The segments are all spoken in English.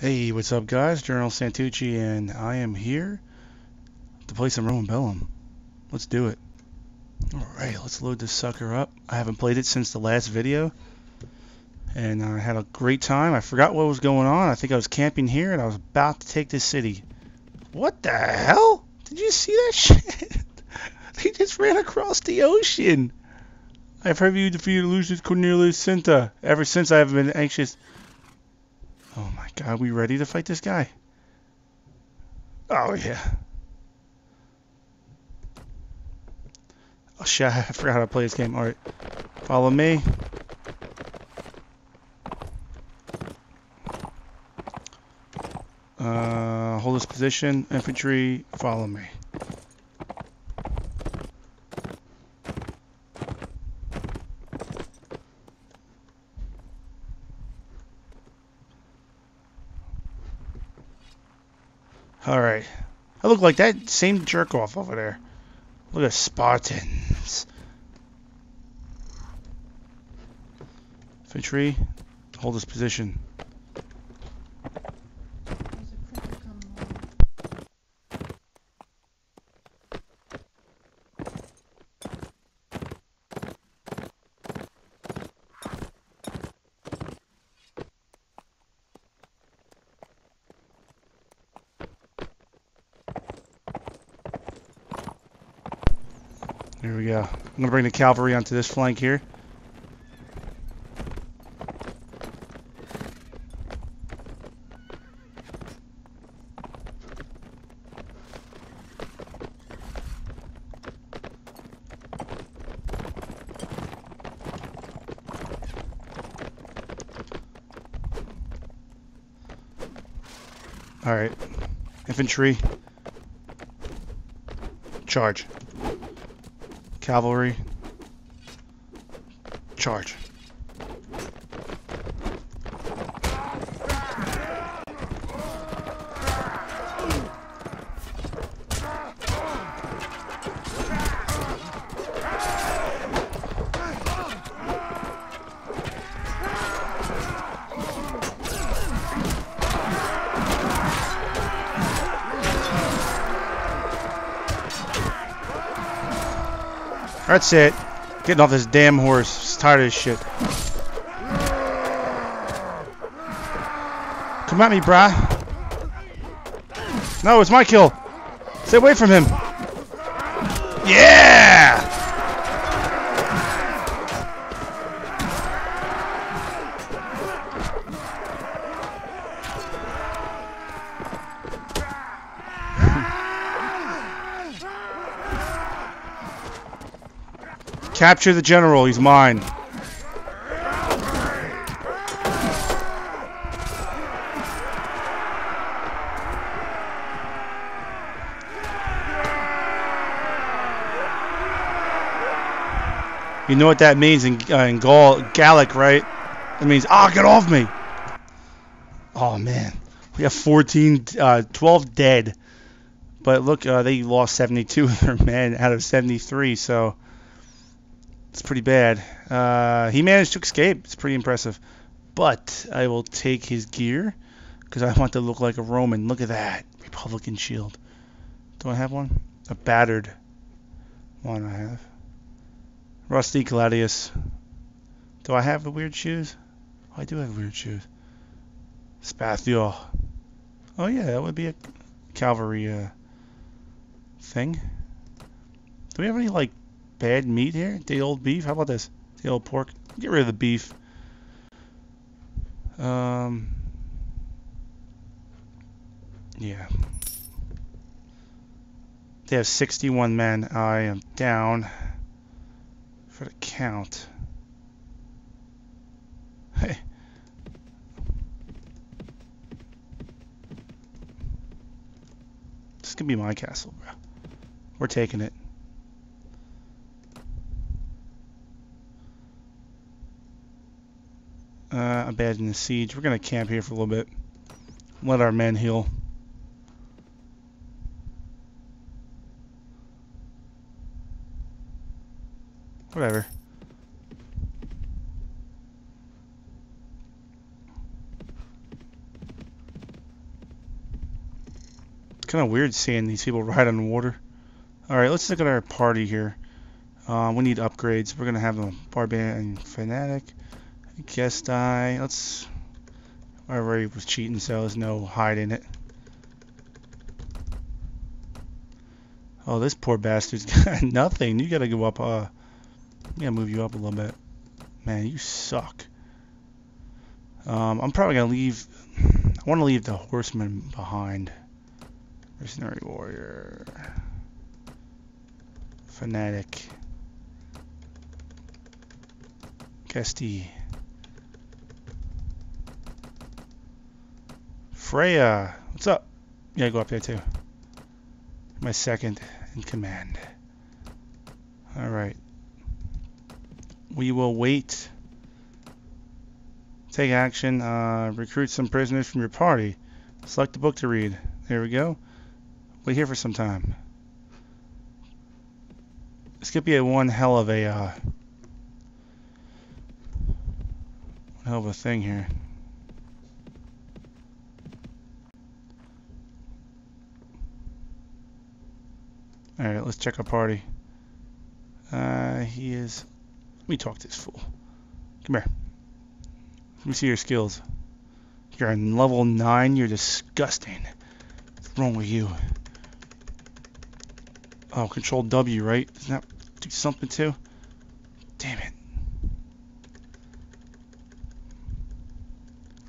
Hey, what's up, guys? General Santucci, and I am here to play some Romae Bellum. Let's do it. Alright, let's load this sucker up. I haven't played it since the last video, and I had a great time. I forgot what was going on. I think I was camping here, and I was about to take this city. What the hell? Did you see that shit? they just ran across the ocean. I've heard you defeated Lucius Cornelius Cinna. Ever since I have been anxious my god, we ready to fight this guy? Oh yeah. Oh shit, I forgot how to play this game. Alright. Follow me. Uh, hold this position. Infantry, follow me. Alright. I look like that same jerk off over there. Look at Spartans. Infantry, hold this position. Here we go. I'm going to bring the cavalry onto this flank here. Alright. Infantry. Charge. Cavalry. Charge. That's it. Getting off this damn horse. Tired of this shit. Come at me, brah. No, it's my kill. Stay away from him. Yeah! Capture the general, he's mine. You know what that means in, uh, in Gaul, Gallic, right? It means, ah, get off me. Oh, man. We have 14, uh, 12 dead. But look, uh, they lost 72 of their men out of 73, so... It's pretty bad. Uh, he managed to escape. It's pretty impressive. But I will take his gear because I want to look like a Roman. Look at that. Republican shield. Do I have one? A battered one I have. Rusty Gladius. Do I have the weird shoes? Oh, I do have weird shoes. Spathio. Oh yeah, that would be a cavalry uh, thing. Do we have any like bad meat here? Day old beef? How about this? Day old pork? Get rid of the beef. Um, yeah. They have 61 men. I am down for the count. Hey. This could be my castle, bro. We're taking it. Uh, abandon the siege. We're going to camp here for a little bit. Let our men heal. Whatever. kind of weird seeing these people ride on water. Alright, let's look at our party here. Um, we need upgrades. We're going to have a Barbarian Fanatic. Guest die. Let's... I already was cheating, so there's no hiding it. Oh, this poor bastard's got nothing. You gotta go up, uh... I gotta move you up a little bit. Man, you suck. Um, I'm probably gonna leave... I want to leave the horseman behind. Mercenary warrior. Fanatic. Casti. Freya. What's up? Yeah, go up there too. My second in command. Alright. We will wait. Take action. Uh, recruit some prisoners from your party. Select the book to read. There we go. Wait here for some time. This could be a one hell of a uh, hell of a thing here. Alright, let's check our party. Uh, he is... Let me talk to this fool. Come here. Let me see your skills. You're on level 9. You're disgusting. What's wrong with you? Oh, control W, right? Doesn't that do something too? Damn it.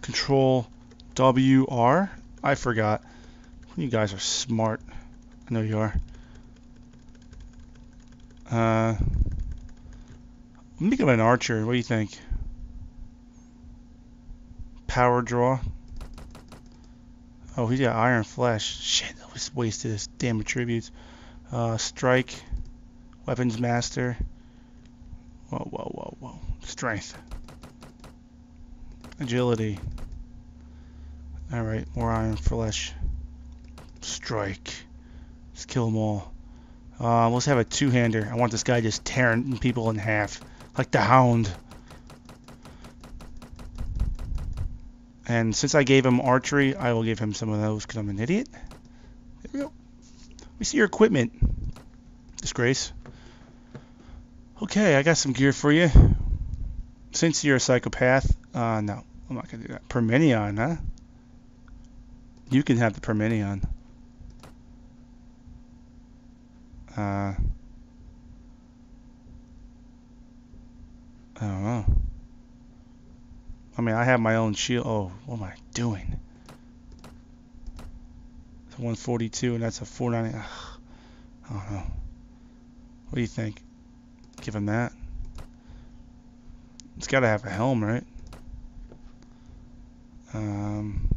Control W R? I forgot. You guys are smart. I know you are. Uh, make him an archer. What do you think? Power draw. Oh, he's got iron flesh. Shit, I was wasted his damn attributes. Uh, strike. Weapons master. Whoa, whoa, whoa, whoa. Strength. Agility. Alright, more iron flesh. Strike. Let's kill them all. Uh, let's have a two-hander. I want this guy just tearing people in half. Like the hound. And since I gave him archery, I will give him some of those because I'm an idiot. There we go. We see your equipment. Disgrace. Okay, I got some gear for you. Since you're a psychopath, uh, no, I'm not gonna do that. Parmenion, huh? You can have the Parmenion. Uh, I don't know. I mean, I have my own shield. Oh, what am I doing? It's 142 and that's a 490. Ugh, I don't know. What do you think? Give him that. It's got to have a helm, right? Um,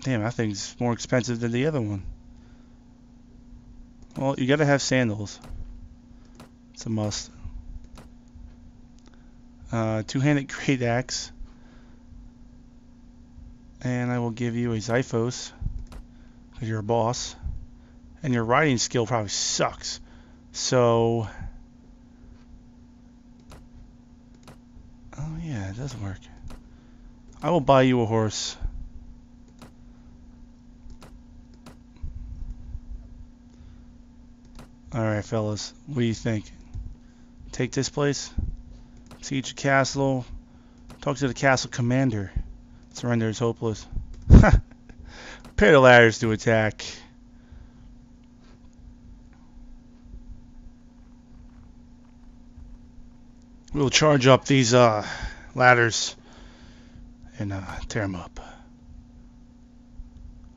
damn, that thing's more expensive than the other one. Well, you gotta have sandals. It's a must. Uh, two-handed great axe. And I will give you a Xiphos. Because you're a boss. And your riding skill probably sucks. So... Oh yeah, it does work. I will buy you a horse. Alright, fellas. What do you think? Take this place? Siege the castle. Talk to the castle commander. Surrender is hopeless. Prepare the ladders to attack. We'll charge up these uh, ladders and uh, tear them up.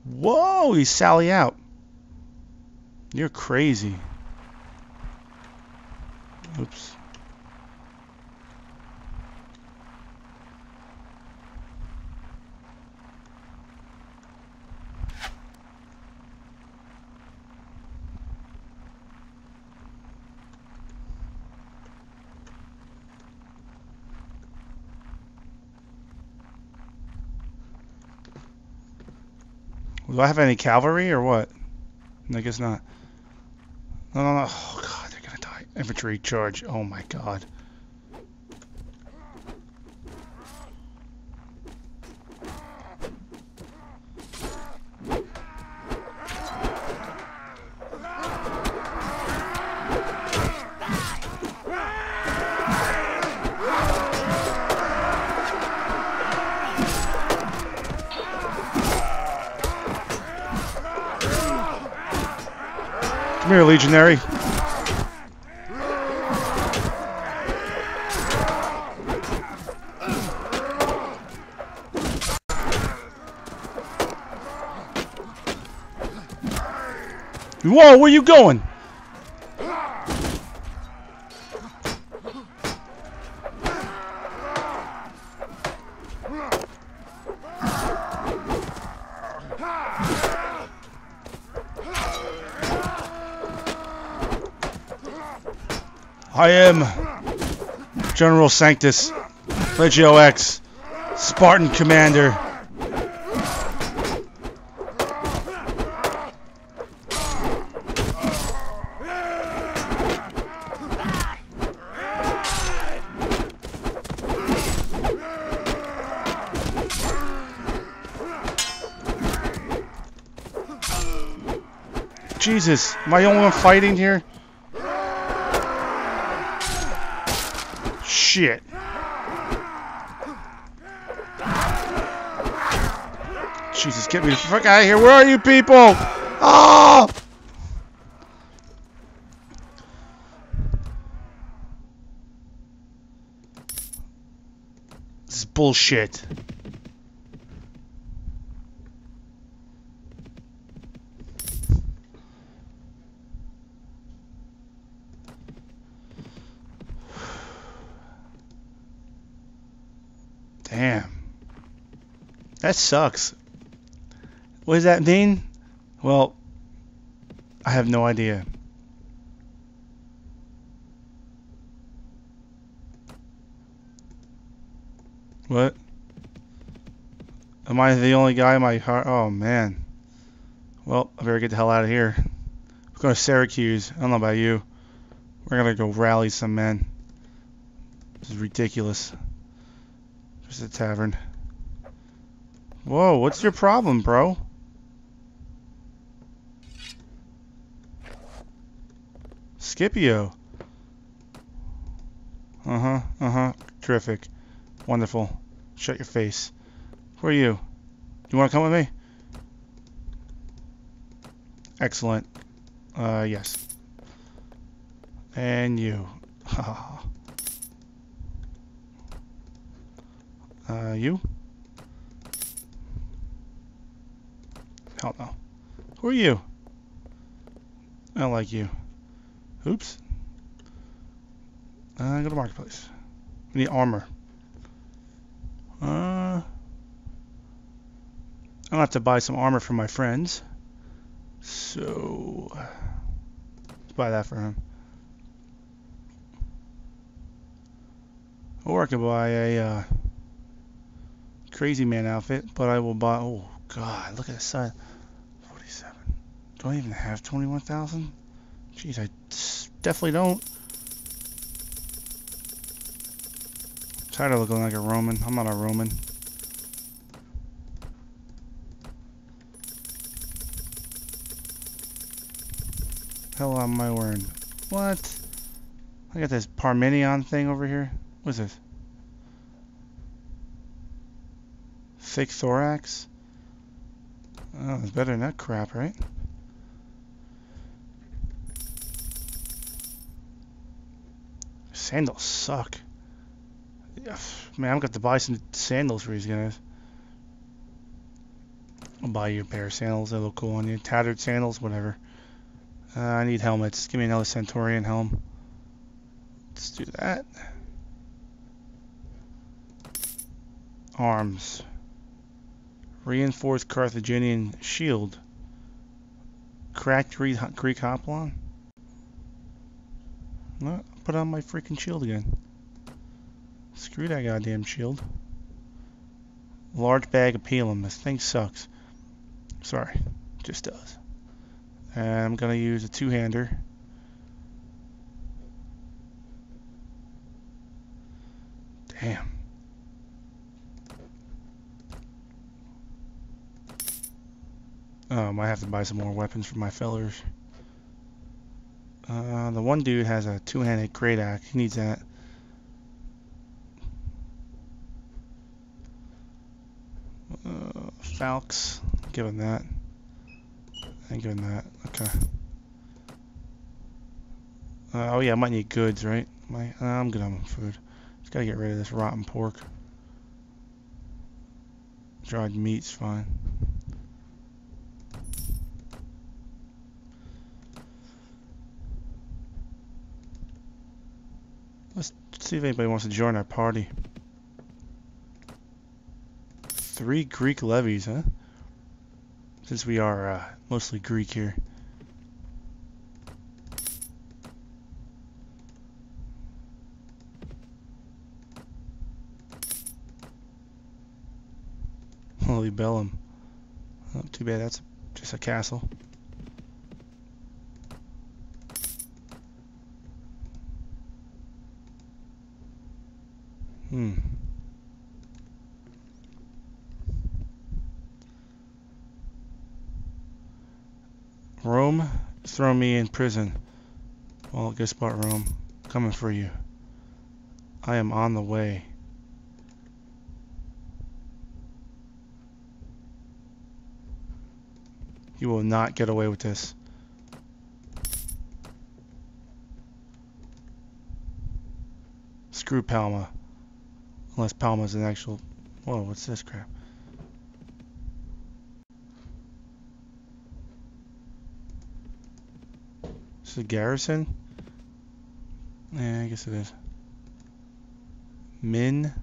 Whoa, he's Sally out. You're crazy. Oops. Do I have any cavalry or what? I guess not. No, no, no. Oh, Infantry charge. Oh my god. Come here, legionary. Whoa, where you going? I am General Sanctus, Legio X, Spartan Commander. Jesus, am I the only one fighting here? Shit. Jesus, get me the fuck out of here. Where are you people? Oh! This is bullshit. Damn. That sucks. What does that mean? Well, I have no idea. What? Am I the only guy in my heart? Oh, man. Well, I better get the hell out of here. We're going to Syracuse. I don't know about you. We're going to go rally some men. This is ridiculous. There's a tavern. Whoa, what's your problem, bro? Scipio. Uh-huh, uh-huh. Terrific. Wonderful. Shut your face. Who are you? You want to come with me? Excellent. Uh, yes. And you. uh, you? Hell no. Who are you? I don't like you. Oops. Uh, go to marketplace. We need armor. Uh, I'm gonna have to buy some armor for my friends. So, let's buy that for him. Or I could buy a uh, crazy man outfit, but I will buy. Oh God, look at the size. 47. Do I even have 21,000? Jeez, I definitely don't. tired of looking like a Roman. I'm not a Roman. Hell am I wearing? What? I got this Parmenion thing over here. What's this? Thick thorax? Oh, it's better than that crap, right? Sandals suck. Man, I'm going to buy some sandals for these guys. I'll buy you a pair of sandals. They look cool on you. Tattered sandals, whatever. Uh, I need helmets. Give me another Centurion helm. Let's do that. Arms. Reinforced Carthaginian shield. Cracked Greek, hoplon. No, put on my freaking shield again. Screw that goddamn shield. Large bag of Pelham. This thing sucks. Sorry. Just does. And I'm going to use a two-hander. Damn. Oh, I have to buy some more weapons for my fellers. Uh, the one dude has a two-handed great axe. He needs that. Uh, Falx, give him that. And give him that. Okay. Uh, oh yeah, I might need goods, right? My, uh, I'm good on food. Just gotta get rid of this rotten pork. Dried meat's fine. Let's see if anybody wants to join our party. Three Greek levies, huh? Since we are uh, mostly Greek here. Holy Bellum. Oh, too bad that's just a castle. Hmm. Rome, throw me in prison. Well, guess what, Rome? Coming for you. I am on the way. You will not get away with this. Screw Palma. Unless Palma's an actual... Whoa, what's this crap? This is a garrison? Yeah, I guess it is. Min...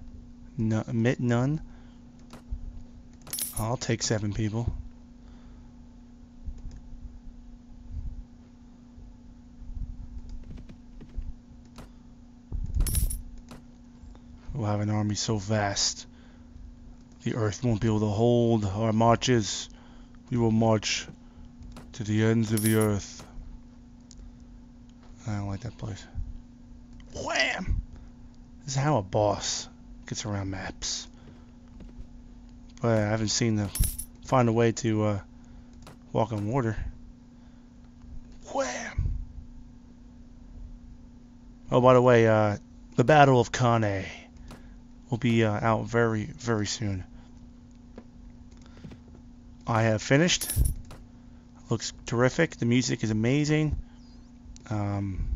No, mit none? I'll take seven people. We'll have an army so vast the earth won't be able to hold our marches. We will march to the ends of the earth. I don't like that place. Wham! This is how a boss gets around maps. But I haven't seen them find a way to uh, walk on water. Wham! Oh, by the way, uh, the Battle of Cannae will be uh, out very, very soon. I have finished. Looks terrific. The music is amazing. Um,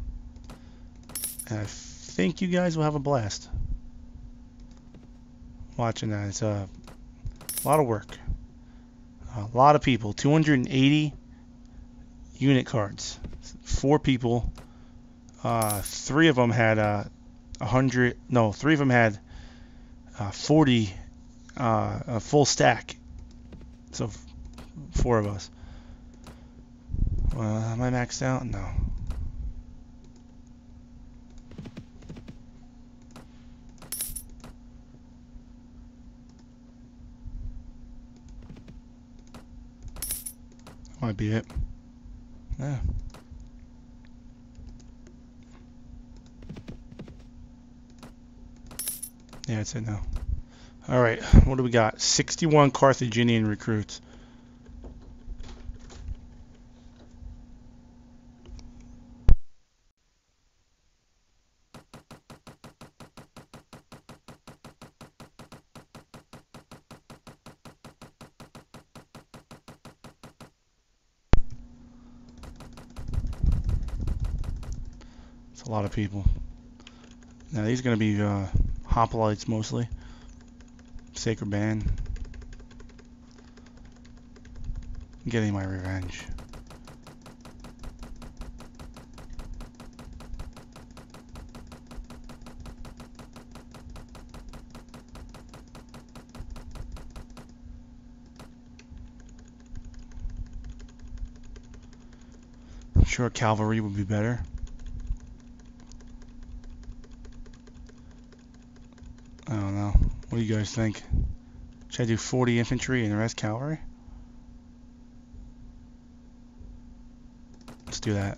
I think you guys will have a blast watching that. It's a lot of work. A lot of people. 280 unit cards. Four people. Uh, three of them had uh, 100. No, three of them had uh, 40 uh, a full stack. So four of us. Well, am I maxed out? No. Might be it. Yeah. Yeah, that's it now. All right, what do we got? 61 Carthaginian recruits. It's a lot of people. Now these are going to be uh, hoplites mostly. Sacred Band. getting my revenge. I'm sure cavalry would be better. I don't know. What do you guys think? Should I do 40 infantry and the rest cavalry? Let's do that.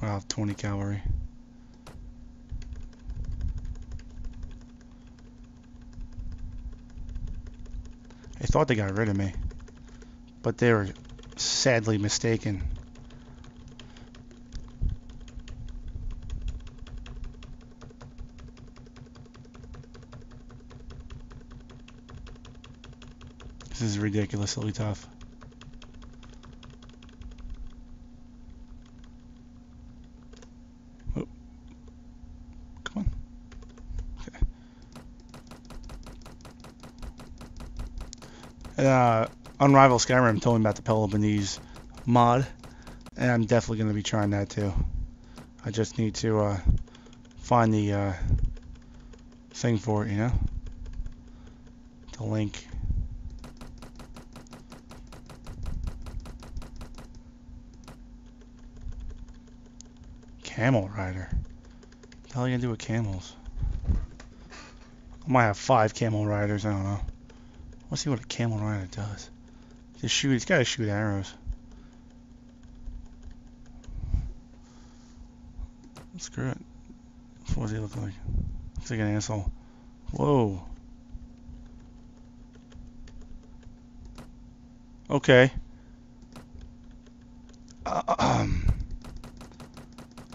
Wow, 20 cavalry. I thought they got rid of me, but they were sadly mistaken. This is ridiculously tough. Oh. Come on. Okay. Uh, Unrivaled Skyrim told me about the Peloponnese mod, and I'm definitely going to be trying that too. I just need to uh, find the uh, thing for it, you know? The link. Camel rider. What the hell are you gonna do with camels? I might have five camel riders, I don't know. Let's see what a camel rider does. Just shoot, he's gotta shoot arrows. Screw it. What does he look like? Looks like an asshole. Whoa. Okay. Uh, um.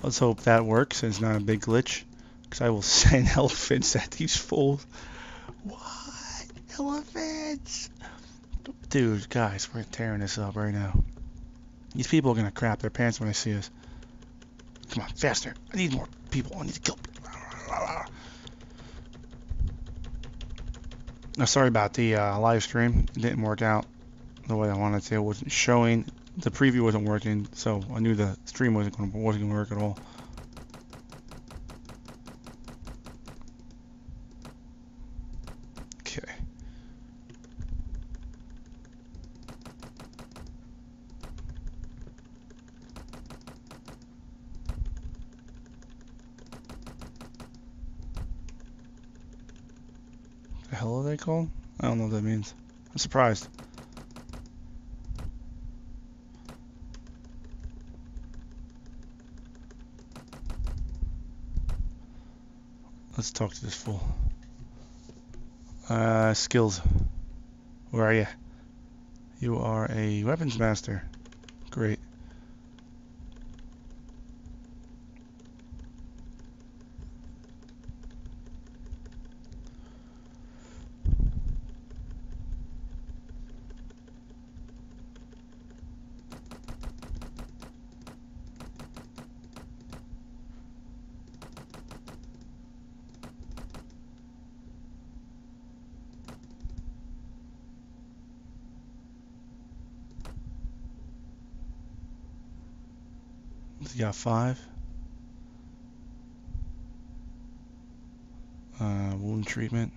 Let's hope that works it's not a big glitch. Because I will send elephants at these fools. What? Elephants? Dude, guys, we're tearing this up right now. These people are going to crap their pants when they see us. Come on, faster. I need more people. I need to kill No, sorry about the uh, live stream. It didn't work out the way I wanted to. It wasn't showing. The preview wasn't working, so I knew the stream wasn't going wasn't going to work at all. call? I don't know what that means. I'm surprised. Let's talk to this fool. Uh, skills. Where are you? You are a weapons master. Great. Got five. Uh, wound treatment.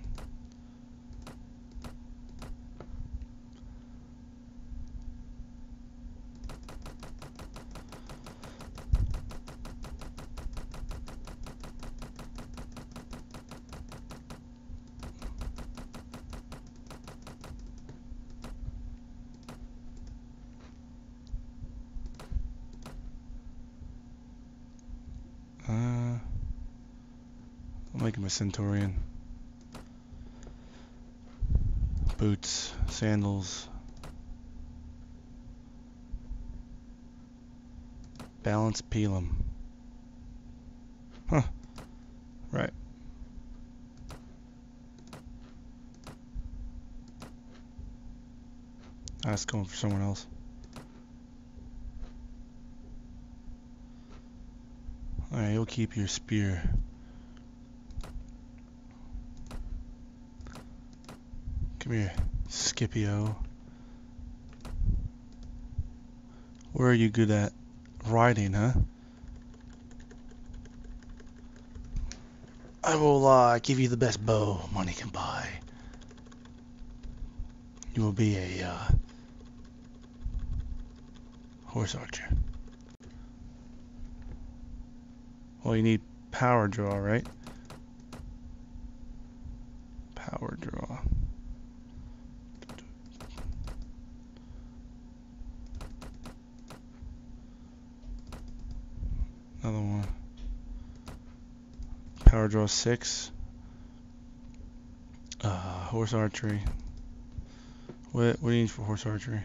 a Centurion. Boots, sandals. Balance Pelem. Huh. Right. That's going for someone else. Alright, you'll keep your spear. Come here, Scipio. Where are you good at? Riding, huh? I will uh, give you the best bow money can buy. You will be a uh, horse archer. Well, you need power draw, right? Power draw. Another one. Power draw six. Uh, horse archery. What, what do you need for horse archery?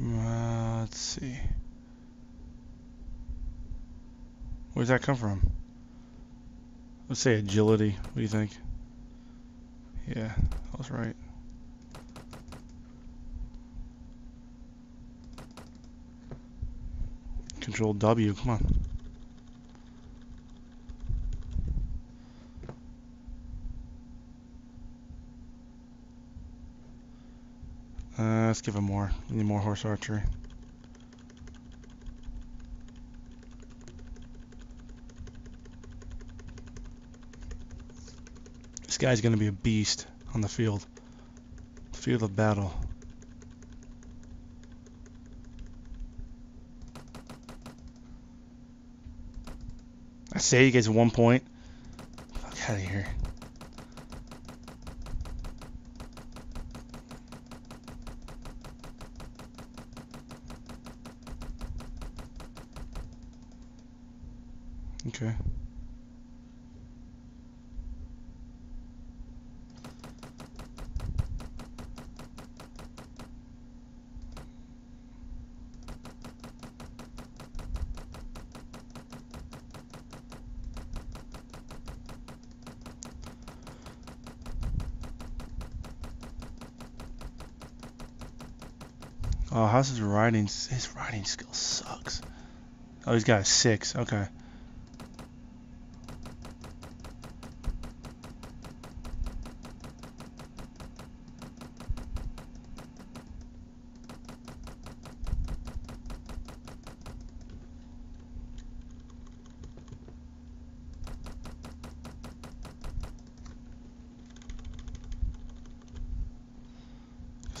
Uh, let's see. Where does that come from? Let's say agility. What do you think? Yeah, I was right. Control W. Come on. Uh, let's give him more. We need more horse archery. This guy's gonna be a beast on the field. Field of battle. Say he gets one point. Fuck out of here. Okay. Oh, how's his riding? His riding skill sucks. Oh, he's got a six. Okay.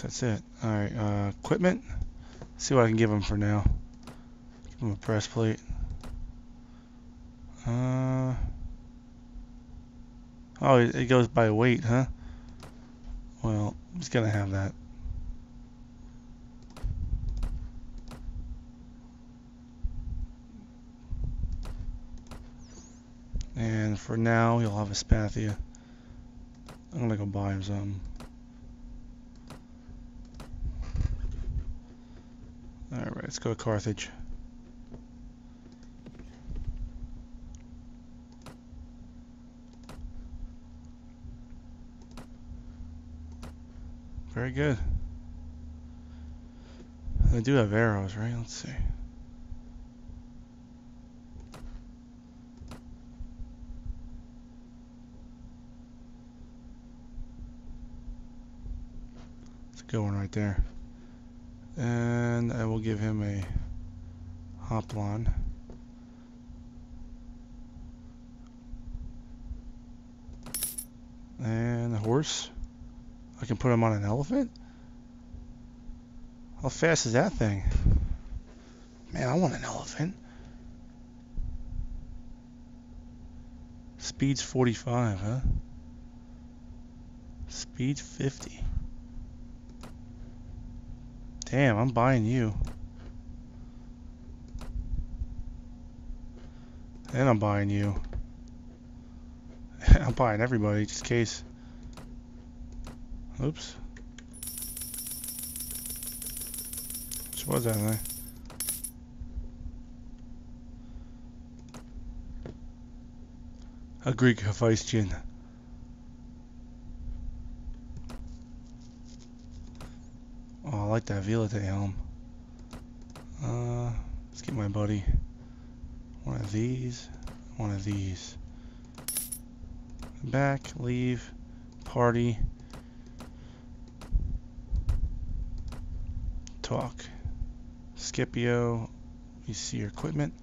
That's it. Alright, uh, equipment. See what I can give him for now. Give him a press plate. Uh, oh, it, goes by weight, huh? Well, he's gonna have that. And for now, he'll have a Spathia. I'm gonna go buy him some. Alright, let's go to Carthage. Very good. They do have arrows, right? Let's see. It's a good one right there and I will give him a hoplon. And a horse. I can put him on an elephant? How fast is that thing? Man, I want an elephant. Speed's 45, huh? Speed 50. Damn, I'm buying you. And I'm buying you. I'm buying everybody, just in case. Oops. Which was that thing? A Greek Hephaestion. Like that Velite helm. Uh, let's get my buddy one of these, one of these. Back, leave, party, talk. Scipio, you see your equipment.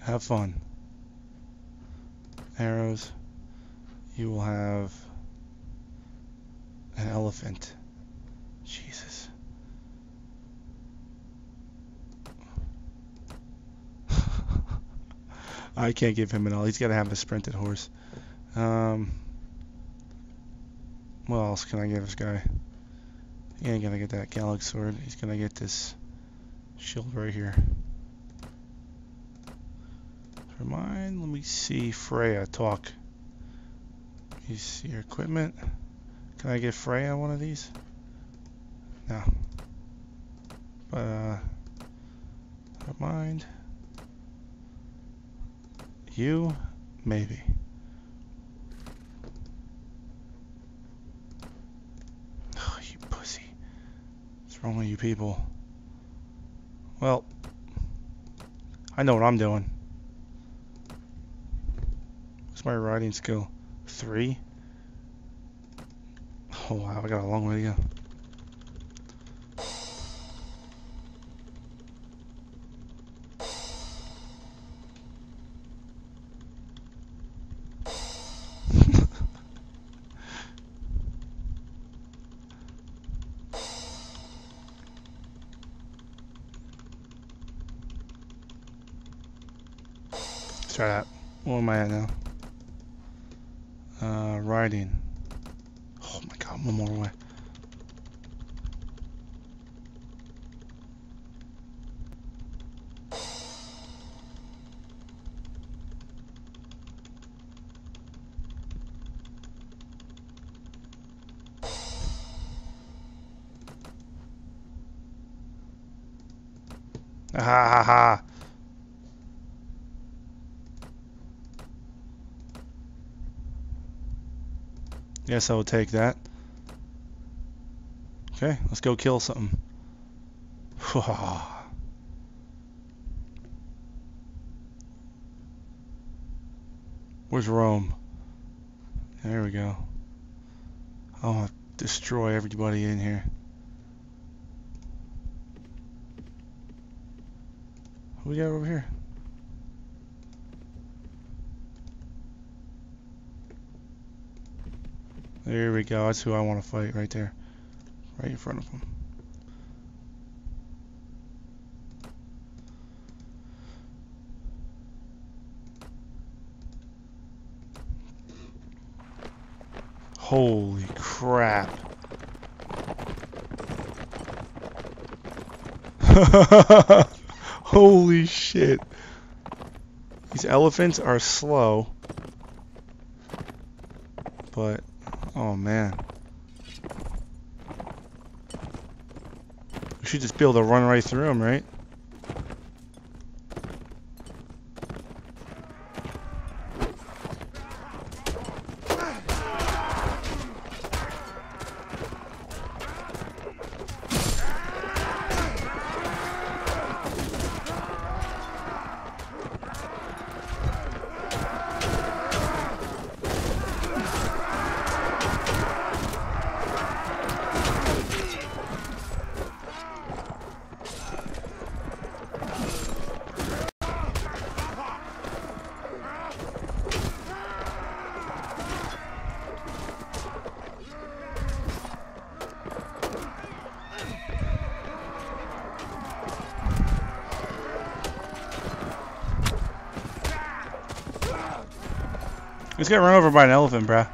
Have fun. Arrows. You will have an elephant. Jesus. I can't give him an all. He's got to have a sprinted horse. Um, what else can I give this guy? He ain't gonna get that Gallic sword. He's gonna get this shield right here. For mine, let me see Freya talk. You see your equipment. Can I get Freya one of these? No. But, uh, never mind. You, maybe. Oh, you pussy. What's wrong with you people? Well, I know what I'm doing. What's my riding skill? Three? Oh wow, I got a long way to go. Ha ha ha. Yes, I will take that. Okay, let's go kill something. Where's Rome? There we go. I want to destroy everybody in here. We got over here? There we go. That's who I want to fight right there. Right in front of him. Holy crap. Holy shit. These elephants are slow. But, oh man. We should just be able to run right through them, right? Got run over by an elephant, bruh.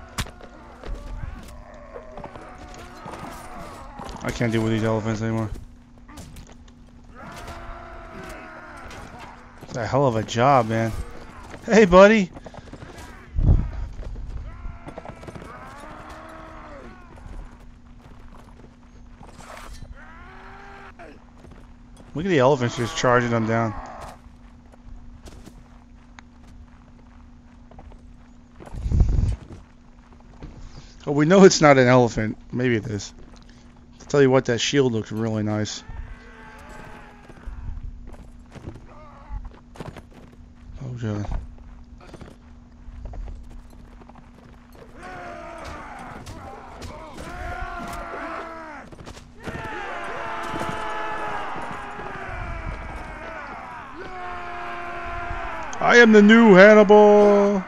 I can't deal with these elephants anymore. It's a hell of a job, man. Hey, buddy. Look at the elephants just charging them down. Oh, we know it's not an elephant. Maybe it is. I'll tell you what, that shield looks really nice. Oh, God. I am the new Hannibal.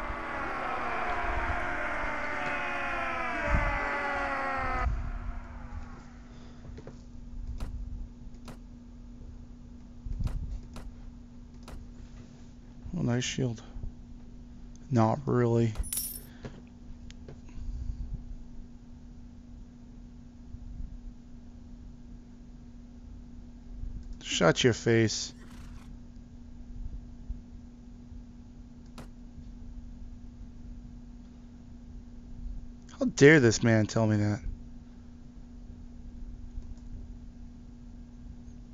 Nice shield. Not really. Shut your face. How dare this man tell me that?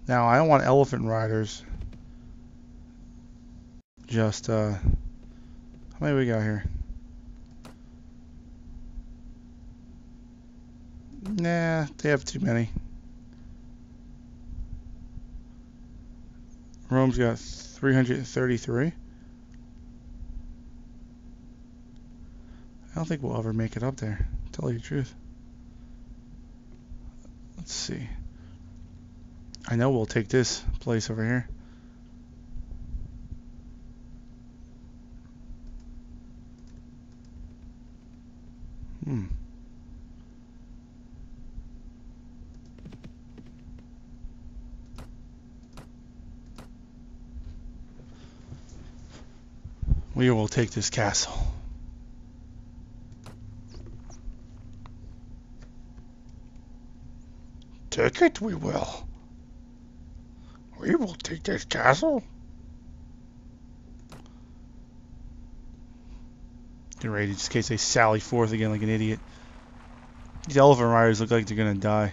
Now, I don't want elephant riders. Just, uh, how many we got here? Nah, they have too many. Rome's got 333. I don't think we'll ever make it up there, tell you the truth. Let's see. I know we'll take this place over here. Hmm. We will take this castle. Take it, we will. We will take this castle. Ready just in case they sally forth again like an idiot. These elephant riders look like they're gonna die.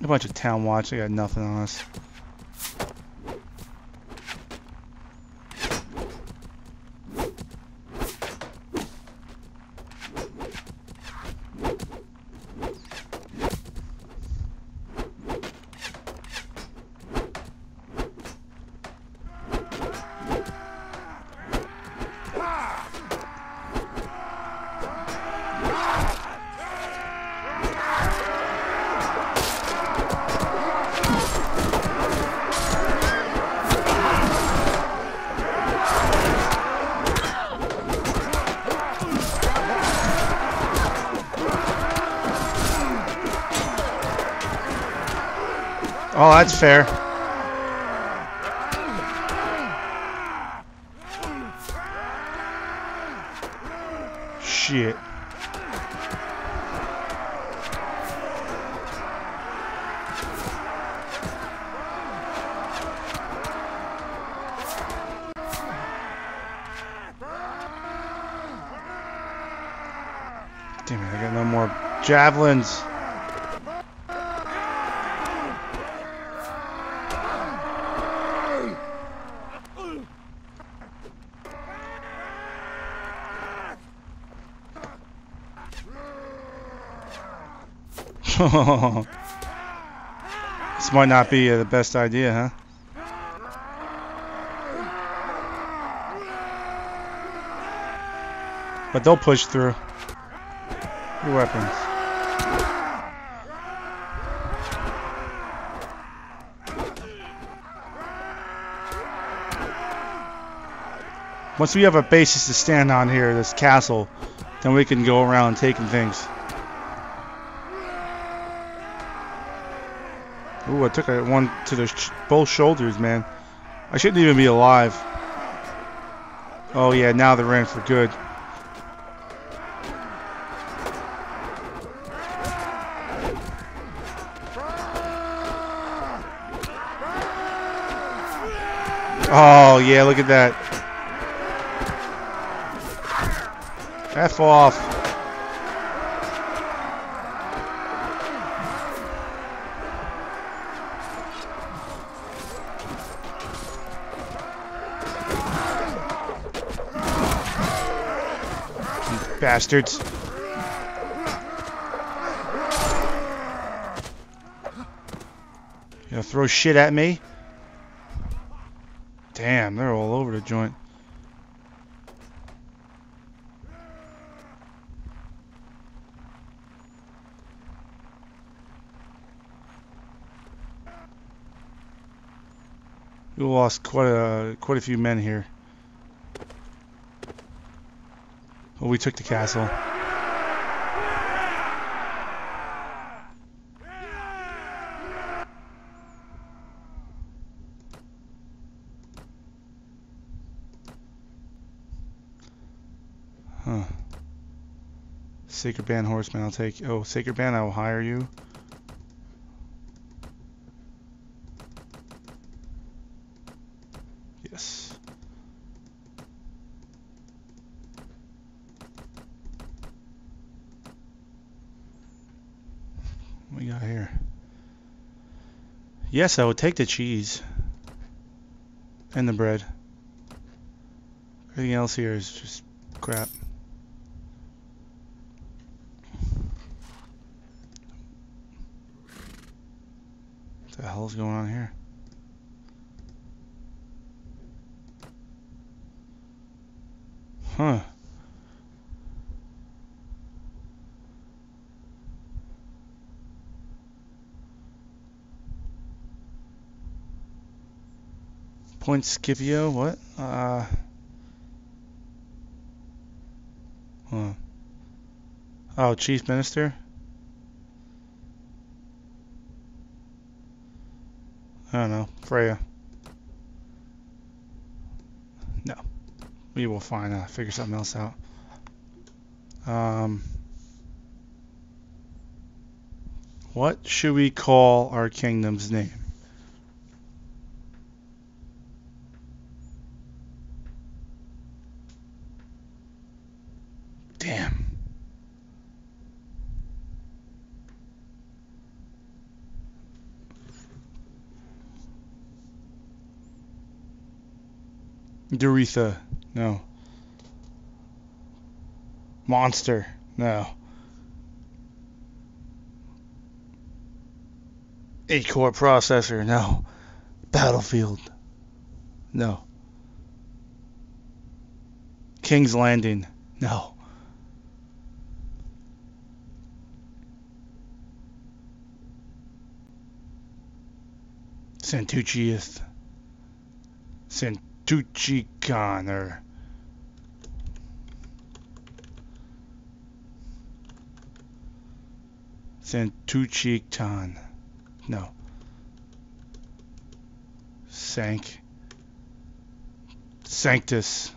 A bunch of town watch, they got nothing on us. That's fair. Shit. Damn it, I got no more javelins. this might not be uh, the best idea, huh? But they'll push through. Your weapons. Once we have a basis to stand on here, this castle, then we can go around taking things. Ooh, I took a one to the sh both shoulders, man. I shouldn't even be alive. Oh yeah, now they're in for good. Oh yeah, look at that. F off. Bastards. You gonna throw shit at me? Damn, they're all over the joint. We lost quite a quite a few men here. We took the castle. Huh. Sacred Band Horseman, I'll take. Oh, Sacred Band, I will hire you. we got here? Yes, I would take the cheese. And the bread. Everything else here is just crap. the hell's going on here? Huh. Point Scipio, what? Uh. Huh. Oh, Chief Minister? I don't know. Freya. No. We will find uh figure something else out. Um What should we call our kingdom's name? Damn. Doretha. No. Monster. No. Eight core processor. No. Battlefield. No. King's Landing. No. Santuccius. Santucci Khan or Santucci Khan. No. Sank. Sanctus.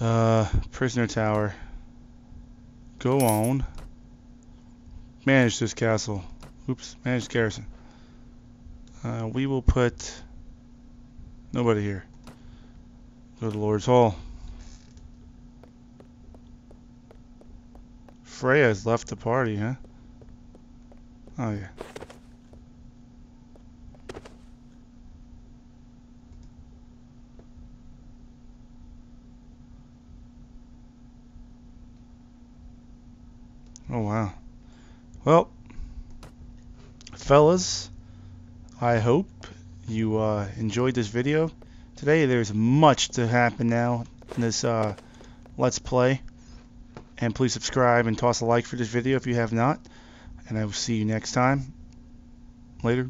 Uh, prisoner tower. Go on. Manage this castle. Oops, manage garrison. Uh, we will put nobody here. Go to Lord's Hall. Freya has left the party, huh? Oh yeah. Oh wow. Well, fellas, I hope you uh, enjoyed this video today. There's much to happen now in this uh, Let's Play. And please subscribe and toss a like for this video if you have not. And I will see you next time. Later.